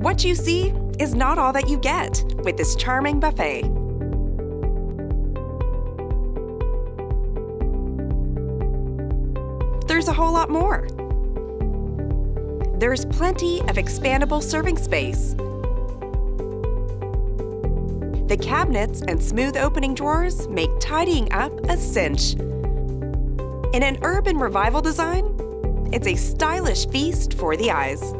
What you see is not all that you get with this charming buffet. There's a whole lot more. There's plenty of expandable serving space. The cabinets and smooth opening drawers make tidying up a cinch. In an urban revival design, it's a stylish feast for the eyes.